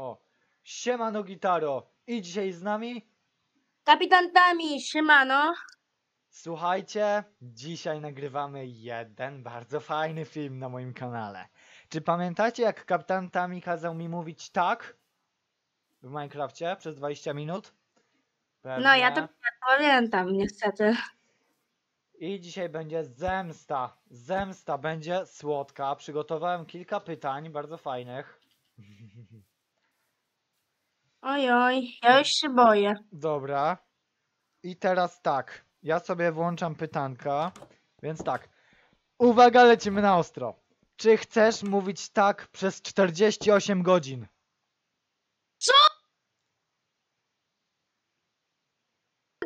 O. Siemano Gitaro. I dzisiaj z nami? Kapitan Tami, siemano. Słuchajcie, dzisiaj nagrywamy jeden bardzo fajny film na moim kanale. Czy pamiętacie jak kapitan Tami kazał mi mówić tak? W Minecrafcie przez 20 minut? No ja to Pewnie. pamiętam, niestety. I dzisiaj będzie zemsta. Zemsta będzie słodka. Przygotowałem kilka pytań, bardzo fajnych. Oj, oj, ja już się boję. Dobra. I teraz tak. Ja sobie włączam pytanka. Więc tak. Uwaga, lecimy na ostro. Czy chcesz mówić tak przez 48 godzin?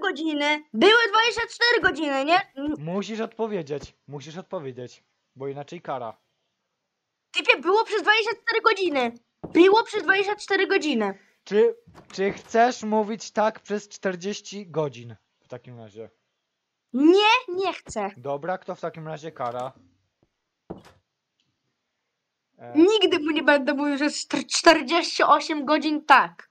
Godziny. Były 24 godziny, nie? Musisz odpowiedzieć. Musisz odpowiedzieć. Bo inaczej kara. Typie, było przez 24 godziny. Było przez 24 godziny. Czy, czy chcesz mówić tak przez 40 godzin? W takim razie. Nie, nie chcę. Dobra, kto w takim razie kara? E, Nigdy mu nie będę mówił, że czter- 48 godzin tak.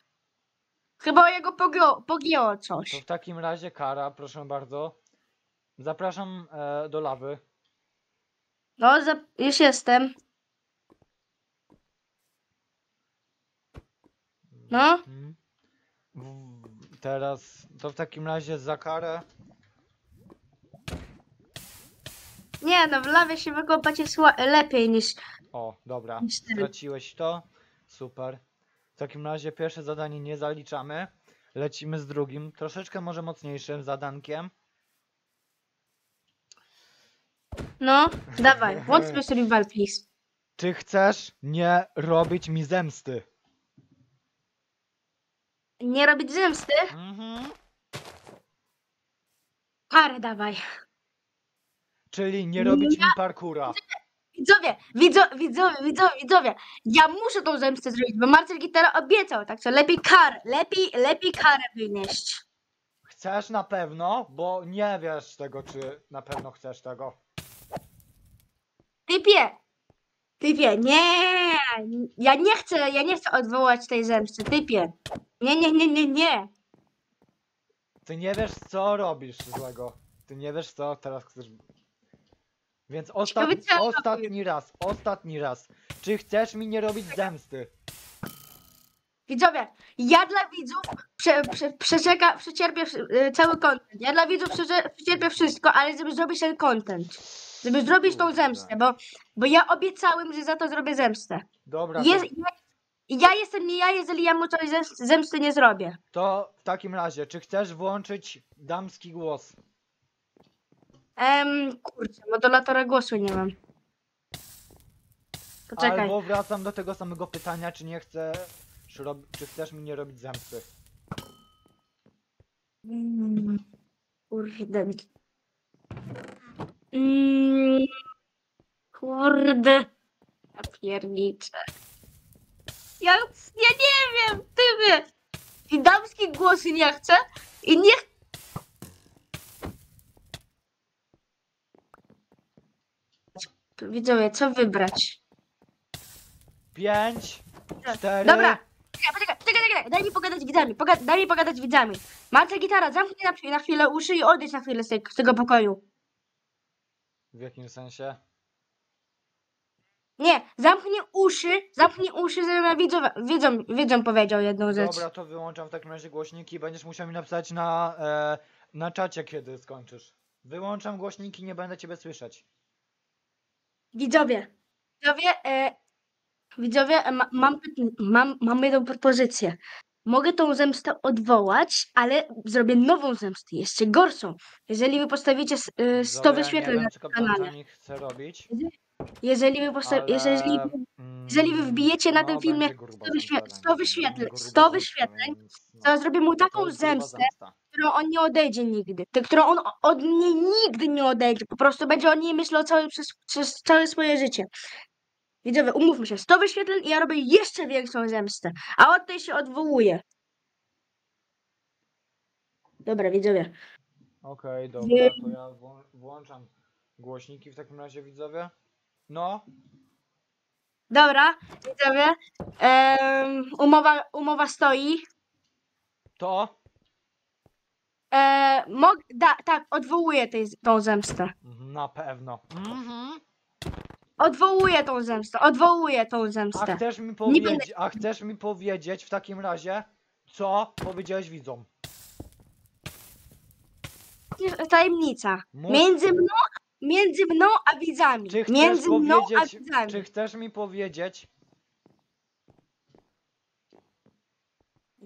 Chyba jego pogięło, pogięło to coś. w takim razie kara, proszę bardzo. Zapraszam e, do lawy. No, za, już jestem. No. Mhm. Teraz to w takim razie za karę. Nie, no w lawie się wykąpać jest lepiej niż... O, dobra. niż ten. Straciłeś to. Super. W takim razie pierwsze zadanie nie zaliczamy. Lecimy z drugim, troszeczkę może mocniejszym zadankiem. No, dawaj, what's my survival, please? Czy chcesz nie robić mi zemsty? Nie robić zemsty? Mhm. Karę dawaj. Czyli nie robić mi parkura. Widzowie, widzo, widzowie, widzowie, widzowie, ja muszę tą zemstę zrobić, bo Marcel Gitara obiecał, tak co lepiej karę, lepiej, lepiej karę wynieść. Chcesz na pewno, bo nie wiesz tego, czy na pewno chcesz tego. Typie, typie, nie, ja nie chcę, ja nie chcę odwołać tej zemsty, typie. Nie, nie, nie, nie, nie. Ty nie wiesz, co robisz złego. Ty nie wiesz, co teraz chcesz. Więc ostatni, co ja robię. ostatni raz, ostatni raz. Czy chcesz mi nie robić zemsty? Widzowie, ja dla widzów prze, prze, przeczeka, przecierpię y, cały content. Ja dla widzów przecze, przecierpię wszystko, ale żeby zrobić ten content. Żeby zrobić tą zemstę, bo, bo ja obiecałem, że za to zrobię zemstę. Dobra, Jest, to, ja, ja jestem nie ja, jeżeli ja mu coś zems- zemsty nie zrobię. to w takim razie, czy chcesz włączyć damski głos? Em, kurczę, modulatora głosu nie mam. Poczekaj. Albo wracam do tego samego pytania, czy nie rob... czy chcesz mi nie robić zemsty? Mm, Kurde. Mm, Kurde. Ja pierniczę. Ja, ja nie wiem, ty wie. I damskie głosy nie chcę. I nie... Widzowie, co wybrać? Pięć, cztery. Dobra. Czekaj, poczekaj, czekaj, czekaj, daj mi pogadać z widzami, Poga daj mi pogadać z widzami. Marcel Gitara, zamknij na, chwilę- na chwilę uszy i odejdź na chwilę z tego pokoju. W jakim sensie? Nie, zamknij uszy, zamknij uszy, na widzom, widzom, widzom powiedział jedną rzecz. Dobra, to wyłączam w takim razie głośniki. Będziesz musiał mi napisać na, e, na czacie, kiedy skończysz. Wyłączam głośniki, nie będę ciebie słyszeć. Widzowie, widzowie, e, widzowie, e, ma, mam, mam, mam jedną propozycję. Mogę tą zemstę odwołać, ale zrobię nową zemstę, jeszcze gorszą. Jeżeli wy postawicie s- e, 100 Dobra, ja wyświetleń nie na wiem, czy tym kapitan kanale, Tami chce robić. jeżeli wy, posta- Ale, jeżeli, mm, jeżeli wy wbijecie na tym no, filmie będzie gruba 100 wyświe- zemsta, 100 będzie wyświetleń, gruba 100 zemsta, wyświetleń, więc, no, to zrobię mu to taką jest gruba zemstę, zemsta. którą on nie odejdzie nigdy. Tę, którą on od niej nigdy nie odejdzie. Po prostu będzie o niej myślał całe, przez, przez całe swoje życie. Widzowie, umówmy się, 100 wyświetleń i ja robię jeszcze większą zemstę. A od tej się odwołuję. Dobra, widzowie. Okej, dobra, to ja włą- włączam głośniki w takim razie, widzowie. No, Dobra, widzowie. Em, umowa, umowa stoi. To? E, mog, da, tak, odwołuję tej, tą zemstę. Na pewno. Mhm. Odwołuję tą zemstę, odwołuję tą A zemstę. chcesz mi Nie powiedzieć, a chcesz mi powiedzieć w takim razie, co powiedziałeś widzom? Tajemnica. Mów, Między mną, między mną a widzami. czy chcesz Między mną a powiedzieć, widzami. czy chcesz mi powiedzieć,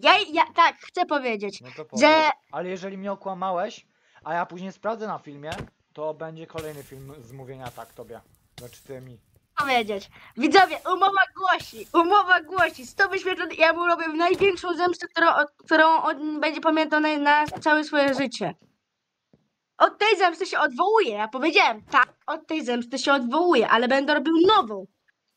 Ja, ja tak, chcę powiedzieć, no to powiedz. że Ale jeżeli mnie okłamałeś, a ja później sprawdzę na filmie, to będzie kolejny film z mówienia tak tobie. Znaczy ty mi. powiedzieć. Widzowie, umowa głosi, umowa głosi, 100 wyświetleń, ja mu robię największą zemstę, którą, którą on będzie pamiętał na, na całe swoje życie. Od tej zemsty się odwołuje, ja powiedziałem, tak, od tej zemsty się odwołuje, ale będę robił nową,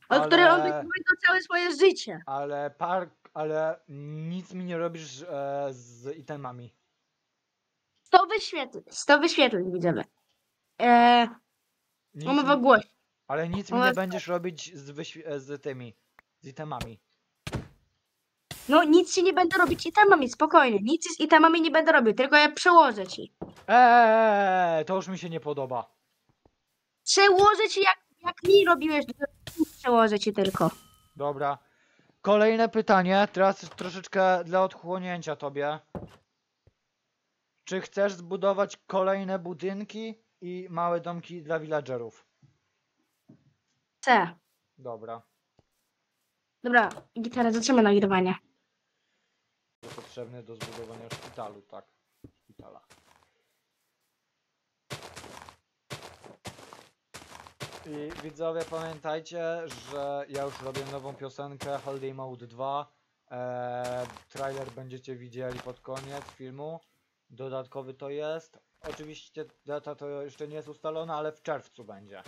od której on Ale- będzie pamiętał całe swoje życie. Ale park, ale nic mi nie robisz e, z itemami. 100 wyświetleń, 100 wyświetleń, widzowie. Eee, Nic umowa mi, głosi. Ale nic mi ale- nie będziesz robić z, wyświ- z tymi, z itemami. No nic ci nie będę robić itemami, spokojnie, nic z itemami nie będę robił, tylko ja przełożę ci. Eee, to już mi się nie podoba. Przełożę ci jak, jak mi robiłeś, przełożę ci tylko. Dobra. Kolejne pytanie, teraz troszeczkę dla odchłonięcia tobie. Czy chcesz zbudować kolejne budynki i małe domki dla villagerów? C. Dobra. Dobra, gitara, zaczynamy nagrywanie. Potrzebny do zbudowania szpitalu, tak. Szpitala. I widzowie pamiętajcie, że ja już robię nową piosenkę Holiday Mode 2. Eee, trailer będziecie widzieli pod koniec filmu. Dodatkowy to jest. Oczywiście data to jeszcze nie jest ustalona, ale w czerwcu będzie.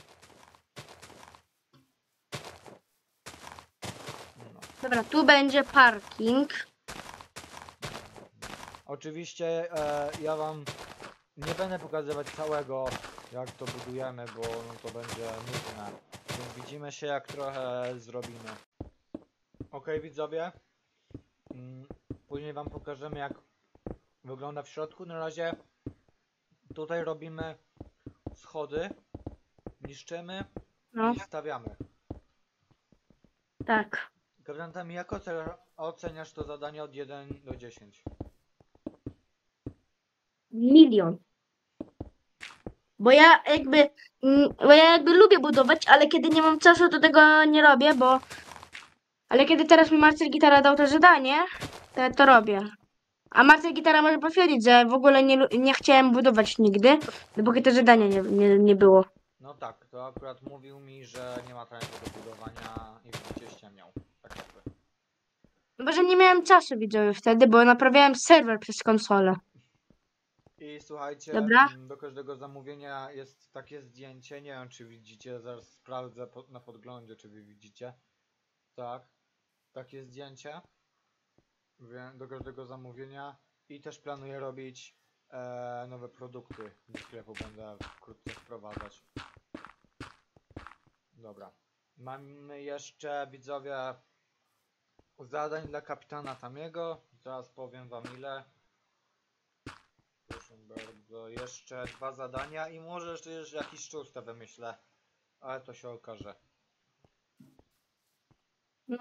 Dobra, tu będzie parking. Oczywiście e, ja wam nie będę pokazywać całego jak to budujemy, bo no, to będzie nudne. Więc widzimy się jak trochę zrobimy. Ok widzowie. Mm, Później wam pokażemy jak wygląda w środku. Na razie tutaj robimy schody, niszczymy No, i stawiamy. tak. Kapitantami, jak oce- oceniasz to zadanie od 1 do 10? Milion. Bo ja jakby, mm, bo ja jakby lubię budować, ale kiedy nie mam czasu, to tego nie robię, bo... Ale kiedy teraz mi Marcel Gitara dał to zadanie, to ja to robię. A Marcel Gitara może potwierdzić, że w ogóle nie, nie chciałem budować nigdy, dopóki to zadanie nie, nie, nie było. No tak, to akurat mówił mi, że nie ma talentu do budowania i widzicie ściemniał. Tak jakby. No Bo że nie miałem czasu widzowie wtedy, bo naprawiałem serwer przez konsolę. I słuchajcie, Dobra. mm, do każdego zamówienia jest takie zdjęcie, nie wiem czy widzicie, zaraz sprawdzę po, na podglądzie czy wy widzicie. Tak, takie zdjęcie Wie- do każdego zamówienia i też planuję robić e, nowe produkty do sklepu, będę wkrótce wprowadzać. Dobra, mamy jeszcze widzowie zadań dla kapitana Tamiego, zaraz powiem wam ile. Proszę bardzo, jeszcze dwa zadania i może jeszcze jakiś szóste wymyślę, ale to się okaże. No.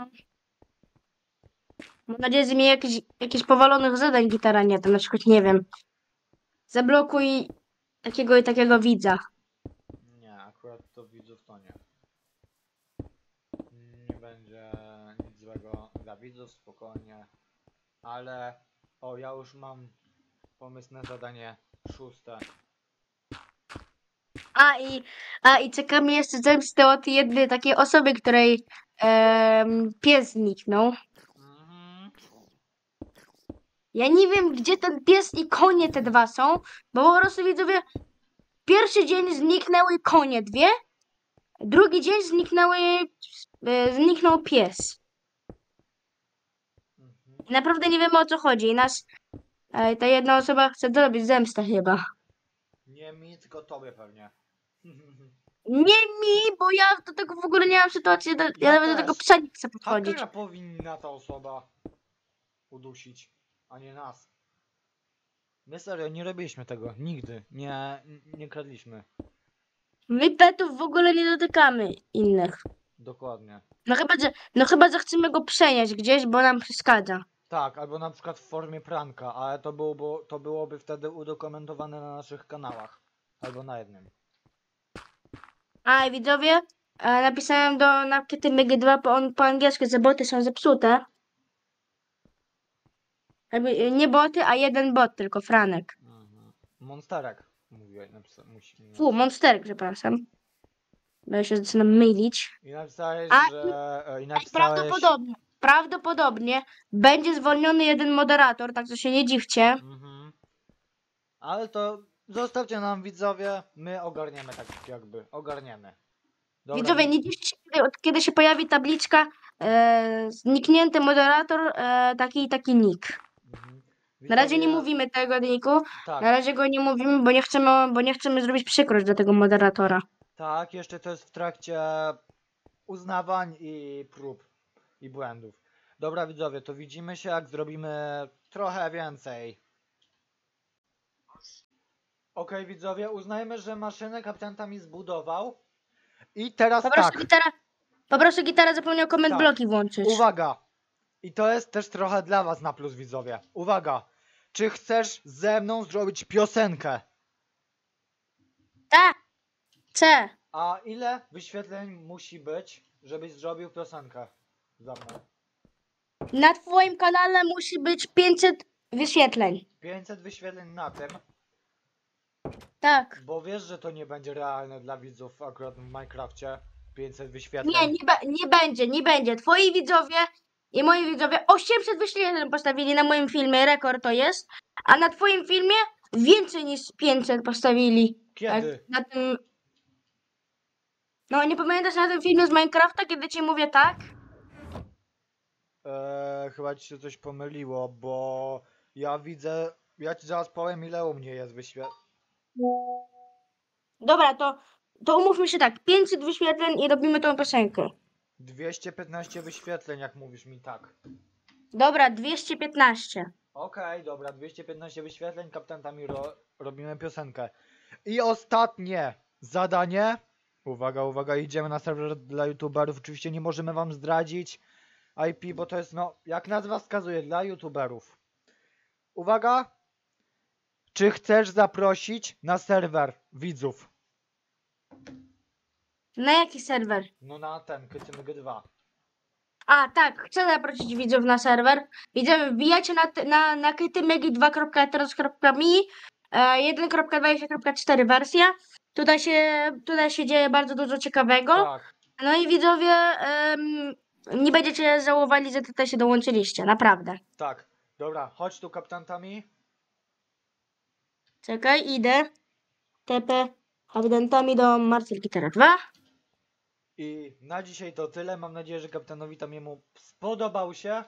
Mam nadzieję, że mi jakiś, jakichś powalonych zadań gitara nie, to na przykład nie wiem. Zablokuj takiego i takiego widza. Nie, akurat to widzów to nie. Nie będzie nic złego widzów, spokojnie. Ale, o ja już mam pomysł na zadanie szóste. A i, a i czeka mnie jeszcze zemstę od jednej takiej osoby, której em, pies zniknął. Mhm. Ja nie wiem, gdzie ten pies i konie te dwa są, bo po prostu widzowie, pierwszy dzień zniknęły konie dwie, drugi dzień zniknęły, e, zniknął pies. Naprawdę nie wiemy o co chodzi i nas, e, ta jedna osoba chce zrobić zemstę chyba. Nie mi, tylko tobie pewnie. Nie mi, bo ja do tego w ogóle nie mam sytuacji, do, ja, Ja nawet do też. tego psa nie chcę podchodzić. Hakera powinna ta osoba. udusić, a nie nas. My serio, nie robiliśmy tego. Nigdy. Nie, nie kradliśmy. My petów w ogóle nie dotykamy innych. Dokładnie. No chyba, że, no chyba, że chcemy go przenieść gdzieś, bo nam przeszkadza. Tak, albo na przykład w formie pranka, ale to, byłoby, to byłoby wtedy udokumentowane na naszych kanałach. Albo na jednym. A widzowie, e, napisałem do Nakity MG2 po, on- po angielsku, że boty są zepsute. Jakby, e, nie boty, a jeden bot, tylko Franek. Mhm. Monsterek. Mówiłeś, napisa- musi. Fu, Monster, przepraszam. Bo ja się zaczynam mylić. I napisałeś, A, że... e, I napisałeś... prawdopodobnie, prawdopodobnie będzie zwolniony jeden moderator, tak że się nie dziwcie. Mhm. Ale to zostawcie nam widzowie, my ogarniemy tak jakby, ogarniemy. Dobra, Widzowie, nie dziwcie się, kiedy, od kiedy się pojawi tabliczka e, zniknięty moderator, e, taki i taki nick. Mhm. Na razie nie Widzowie, mówimy tego niku, Tak, na razie go nie mówimy, bo nie chcemy, bo nie chcemy zrobić przykrość do tego moderatora. tak, jeszcze to jest w trakcie uznawań i prób i błędów. Dobra widzowie, to widzimy się jak zrobimy trochę więcej. Okej widzowie, uznajmy, że maszynę kapitanta mi zbudował. I teraz Po tak. gitara, po prostu gitara zapomniał comment Tak. bloki włączyć. Uwaga! I to jest też trochę dla was na plus widzowie. Uwaga! Czy chcesz ze mną zrobić piosenkę? Tak, C. A ile wyświetleń musi być, żebyś zrobił piosenkę za mną? Na twoim kanale musi być 500 wyświetleń. 500 wyświetleń na tym, Tak. bo wiesz, że to nie będzie realne dla widzów akurat w Minecrafcie. 500 wyświetleń. Nie, nie, be- nie będzie, nie będzie. Twoi widzowie i moi widzowie 800 wyświetleń postawili na moim filmie, rekord to jest, a na twoim filmie więcej niż 500 postawili. Kiedy? Tak, na tym... No, nie pamiętasz na tym filmie z Minecrafta, kiedy ci mówię tak? Eee, chyba ci się coś pomyliło, bo ja widzę. Ja ci zaraz powiem, ile u mnie jest wyświetleń. Dobra, to, to umówmy się tak, 500 wyświetleń i robimy tą piosenkę. 215 wyświetleń, jak mówisz mi tak. Dobra, 215. Okej, dobra, 215 wyświetleń, kapitantami ro robimy piosenkę. I ostatnie zadanie. Uwaga, uwaga, idziemy na serwer dla youtuberów. Oczywiście nie możemy wam zdradzić IP, bo to jest, no, jak nazwa wskazuje, dla youtuberów. Uwaga! Czy chcesz zaprosić na serwer widzów? Na jaki serwer? No na ten, KCMG2. A, tak, chcę zaprosić widzów na serwer. Widzowie, wbijajcie na, na, na kytymegi2.teraz.mi e, 1.20.4 wersja. Tutaj się, tutaj się dzieje bardzo dużo ciekawego. Tak. No i widzowie, em, nie będziecie żałowali, że tutaj się dołączyliście, naprawdę. Tak. Dobra, chodź tu kapitantami. Czekaj, idę. TP ewidentami do Marcel Gitara 2. I na dzisiaj to tyle. Mam nadzieję, że kapitanowi tam jemu spodobał się.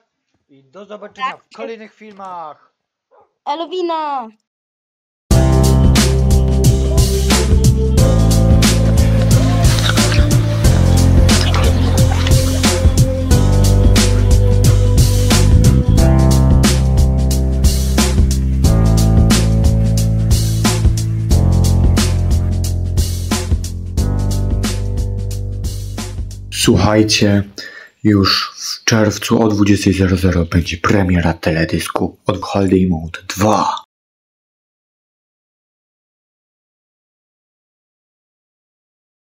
I do zobaczenia w kolejnych filmach. Elwina! Słuchajcie, już w czerwcu o 20.00 będzie premiera teledysku od Holiday Mode 2.